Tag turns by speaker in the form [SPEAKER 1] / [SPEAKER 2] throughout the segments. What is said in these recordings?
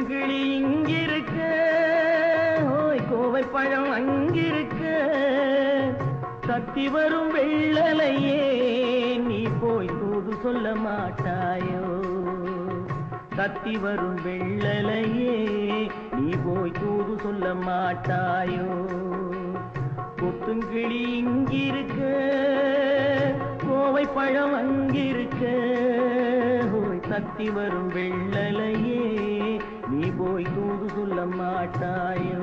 [SPEAKER 1] கொத்துங்கிளி இங்கிருக்க ஓய் கோவை பழம் அங்கிருக்க. சக்தி வரும் வெள்ளலையே நீ போய் தூது சொல்ல மாட்டாயோ? கத்தி வரும் வெள்ளலையே நீ போய் தூது சொல்ல மாட்டாயோ? கொத்துங்கிளி இங்கிருக்க கோவை பழம் அங்கிருக்க. ஓய் தத்தி வரும் வெள்ளலையே நீ போய் தூது சொல்ல மாட்டாயோ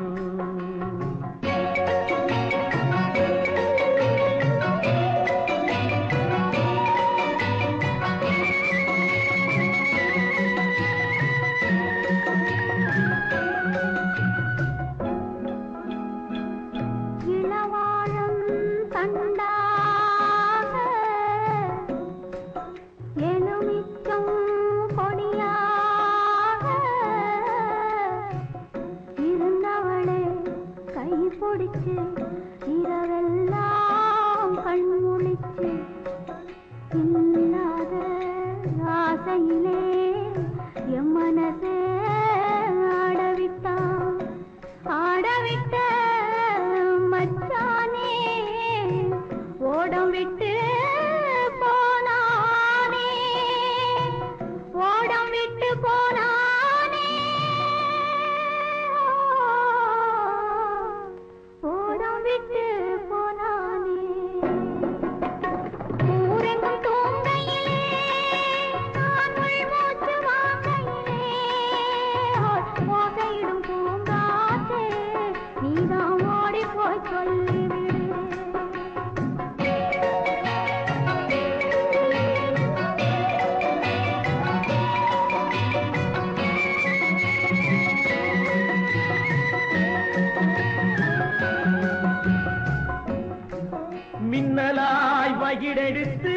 [SPEAKER 1] மின்னலாய் வகிடெடுத்து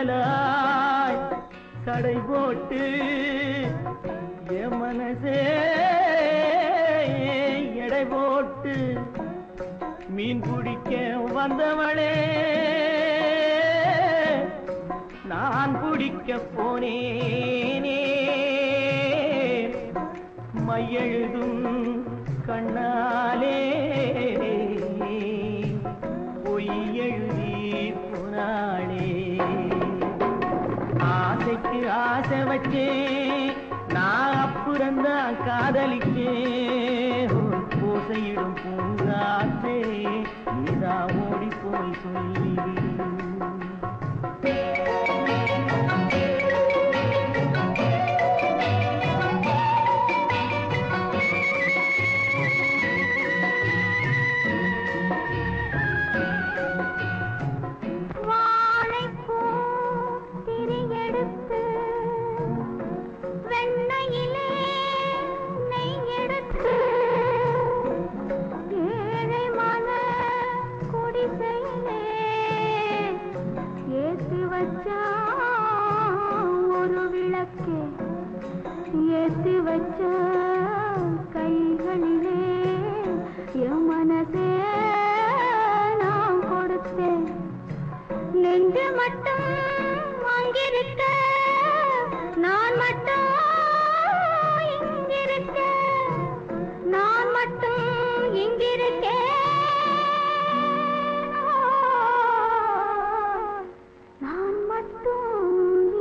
[SPEAKER 1] பின்னலாய் கடை போட்டு என் மனசே எடை போட்டு மீன் பிடிக்க வந்தவளே நான் பிடிக்க போனேனே. மையெழுதும் கண்ணா ஆசை வச்சேன் நான் அப்புறந்தான் காதலிச்சேன் பூசையிடும் பூங்காத்தே நீதான் ஓடி போய்
[SPEAKER 2] சொல்லி இன்று மட்டும் அங்கிருக்க நான் மட்டும் இங்கிருக்க நான் மட்டும் இங்கிருக்கேன் நான் மட்டும்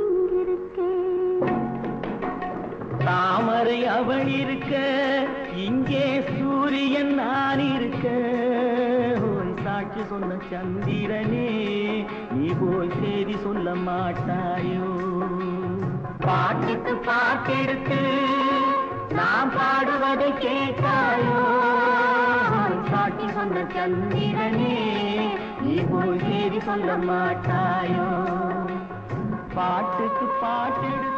[SPEAKER 2] இங்கிருக்கேன்
[SPEAKER 1] தாமரை அவள் இருக்க இங்கே சூரியன் நான் இருக்க. சாட்சி சொன்ன சந்திரனே நீ போய் செய்தி சொல்ல மாட்டாயோ? பாட்டுக்கு பாட்டெடுத்து நான் பாடுவதை கேட்டாயோ? சாட்சி சொன்ன சந்திரனே நீ போய் செய்தி சொல்ல மாட்டாயோ? பாட்டுக்கு பாட்டெடுத்து